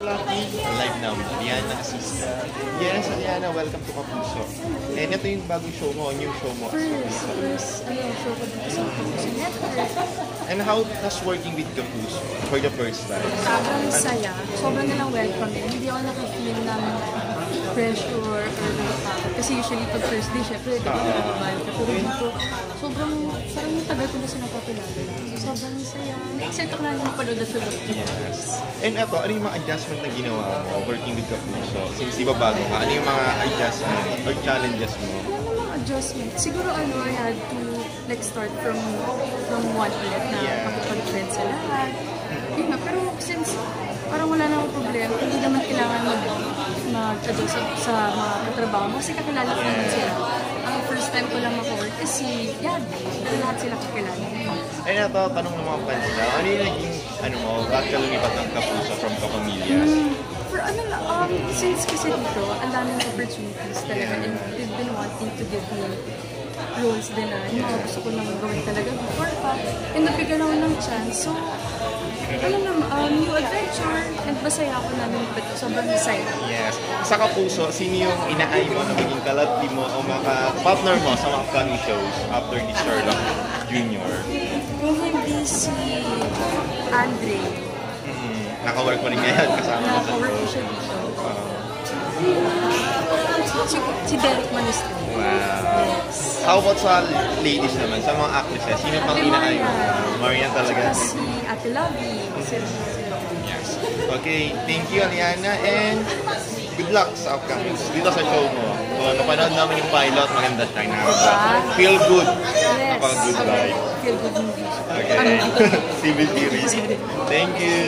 Live now Liana Asista. Yes, Liana, welcome to Kapuso. And ito yung bagong show mo, new show mo. as First, first, ano, show ko dito sa Kapuso Network. And how does working with Kapuso for the first time? Sobrang saya. Sobrang nilang welcoming. Hindi ako nakafeel ng pressure or natatakot. Kasi usually pag first day, syempre, di ba, nakababayad ka. Pero dito, sobrang, parang yung tagal ko na sila kapilala. So, sobrang saya. Na-excite ako na yung mapanood na film. Yes. And ito, ano yung mga adjustment na ginawa mo working with Kapuso? Since di ba bago ka, ano yung mga adjustment or challenges mo? Wala namang adjustment. Siguro ano, I had to like start from from one ulit na Yeah. makipag-friend sa lahat. Yun nga, pero since parang wala namang problema, hindi naman kailangan mag mag-adjust sa, sa mga katrabaho mo kasi kakilala ko naman sila. Ang first time ko lang maka-work is si Yadi. Pero lahat sila kakilala. And ito, tanong ng mga fans na, ano yung naging, ano mo, bakit ka lumipat ng Kapuso from Kapamilyas? Mm, for ano lang, um, since kasi dito, ang daming opportunities talaga and they've been wanting to give me roles din na yung mga gusto ko nang gawin talaga before pa. And nabigyan ako ng chance. So, ano naman, um, new adventure and masaya ako na lumipad. Sobrang masaya. Yes. Sa Kapuso, sino yung inaay mo na maging kalati mo o mga partner mo sa mga upcoming shows after ni Sherlock Jr.? Kung hindi si Andre, Mm-hmm. Naka-work mo rin ngayon kasama mo sa nakawork show. siya dito. Uh, Si, si Derek Manistro. wow. How about sa ladies naman, sa mga actresses, sino pang Ate inaay mo? Marian. Marian talaga. Si Ate Lovey. Sila. Yes. Okay, thank you Aliana and good luck sa upcoming dito sa show mo. So, napanood namin yung pilot, maganda siya. Nakaka feel good. Yes. Napaka-good vibe. Feel good movie. Okay. Ano, TV series. Thank you.